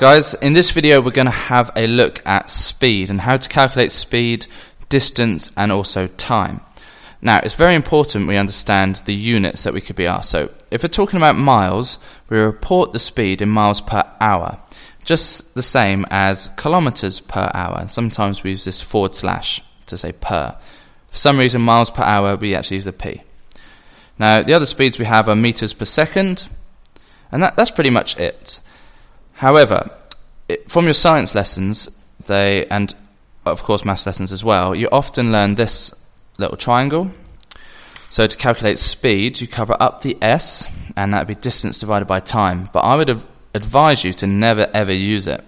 Guys, in this video we're going to have a look at speed and how to calculate speed, distance and also time. Now, it's very important we understand the units that we could be asked. So, if we're talking about miles, we report the speed in miles per hour, just the same as kilometers per hour. Sometimes we use this forward slash to say per. For some reason, miles per hour, we actually use a p. Now, the other speeds we have are meters per second, and that, that's pretty much it. However, it, from your science lessons, they and of course maths lessons as well, you often learn this little triangle. So to calculate speed, you cover up the s, and that would be distance divided by time. But I would advise you to never ever use it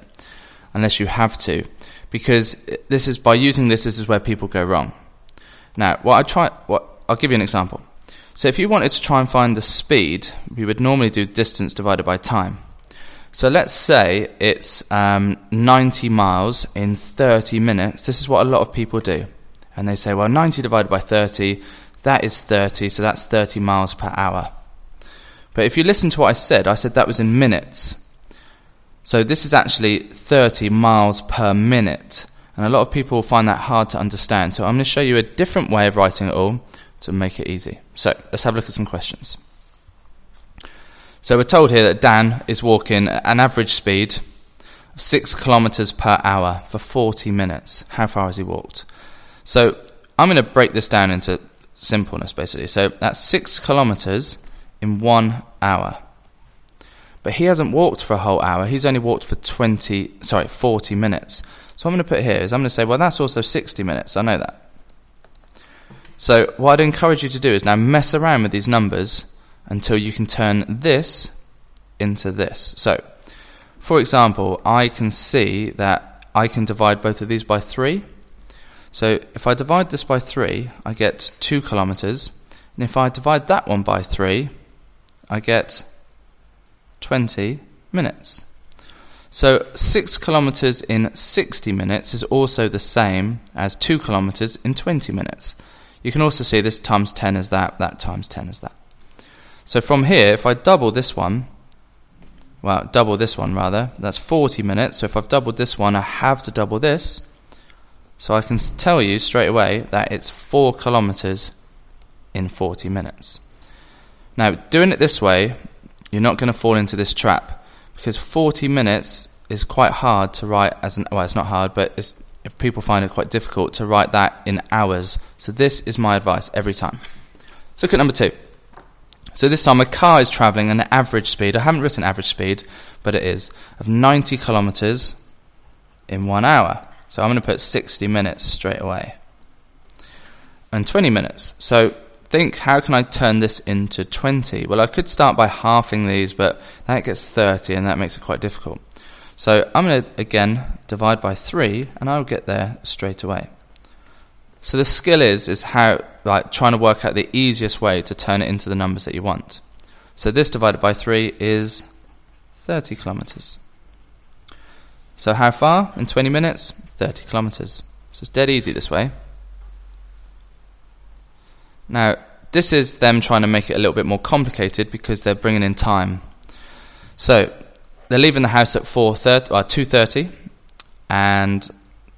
unless you have to, because this is by using this, this is where people go wrong. Now, what I try, what I'll give you an example. So if you wanted to try and find the speed, we would normally do distance divided by time. So let's say it's um, 90 miles in 30 minutes. This is what a lot of people do. And they say, well, 90 divided by 30, that is 30, so that's 30 miles per hour. But if you listen to what I said, I said that was in minutes. So this is actually 30 miles per minute. And a lot of people find that hard to understand. So I'm going to show you a different way of writing it all to make it easy. So let's have a look at some questions. So we're told here that Dan is walking at an average speed of 6 kilometers per hour for 40 minutes. How far has he walked? So I'm going to break this down into simpleness basically. So that's 6 kilometers in 1 hour. But he hasn't walked for a whole hour. He's only walked for 20 sorry, 40 minutes. So what I'm going to put here is I'm going to say well that's also 60 minutes. I know that. So what I'd encourage you to do is now mess around with these numbers until you can turn this into this. So, for example, I can see that I can divide both of these by 3. So if I divide this by 3, I get 2 kilometers. And if I divide that one by 3, I get 20 minutes. So 6 kilometers in 60 minutes is also the same as 2 kilometers in 20 minutes. You can also see this times 10 as that, that times 10 as that. So from here, if I double this one, well, double this one rather, that's 40 minutes. So if I've doubled this one, I have to double this. So I can tell you straight away that it's 4 kilometers in 40 minutes. Now, doing it this way, you're not going to fall into this trap because 40 minutes is quite hard to write as an well, it's not hard, but if people find it quite difficult to write that in hours. So this is my advice every time. Let's look at number two. So this time a car is travelling an average speed, I haven't written average speed, but it is, of 90 kilometres in one hour. So I'm going to put 60 minutes straight away. And 20 minutes. So think, how can I turn this into 20? Well, I could start by halving these, but that gets 30 and that makes it quite difficult. So I'm going to, again, divide by 3 and I'll get there straight away. So the skill is is how like trying to work out the easiest way to turn it into the numbers that you want. So this divided by 3 is 30 kilometers. So how far in 20 minutes? 30 kilometers. So it's dead easy this way. Now, this is them trying to make it a little bit more complicated because they're bringing in time. So, they're leaving the house at 4:30 or 2:30 and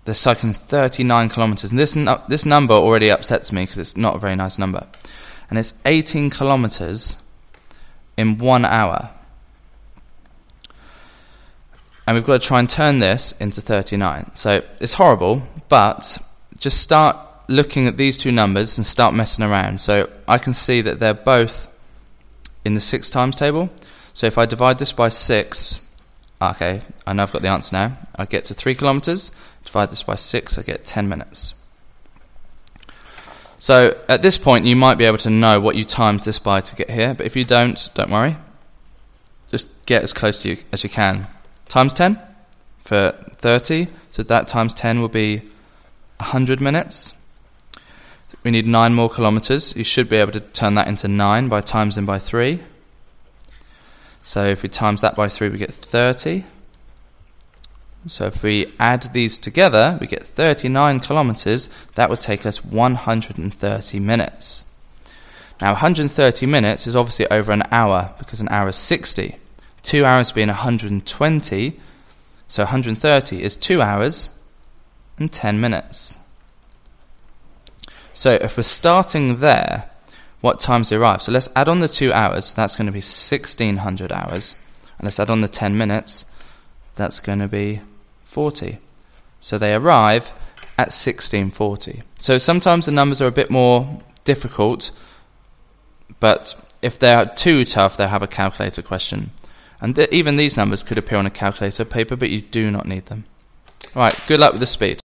they're cycling 39 kilometers. And this, this number already upsets me because it's not a very nice number. And it's 18 kilometers in one hour. And we've got to try and turn this into 39. So it's horrible, but just start looking at these two numbers and start messing around. So I can see that they're both in the 6 times table. So if I divide this by 6, Okay, I know I've got the answer now. I get to 3 kilometers, divide this by 6, I get 10 minutes. So at this point, you might be able to know what you times this by to get here, but if you don't, don't worry. Just get as close to you as you can. Times 10 for 30, so that times 10 will be 100 minutes. We need 9 more kilometers. You should be able to turn that into 9 by times in by 3. So if we times that by 3, we get 30. So if we add these together, we get 39 kilometers. That would take us 130 minutes. Now, 130 minutes is obviously over an hour because an hour is 60. Two hours being 120, So 130 is 2 hours and 10 minutes. So if we're starting there, what times they arrive? So let's add on the 2 hours, that's going to be 1600 hours. And let's add on the 10 minutes, that's going to be 40. So they arrive at 1640. So sometimes the numbers are a bit more difficult, but if they're too tough, they'll have a calculator question. And th- even these numbers could appear on a calculator paper, but you do not need them. All right, good luck with the speed.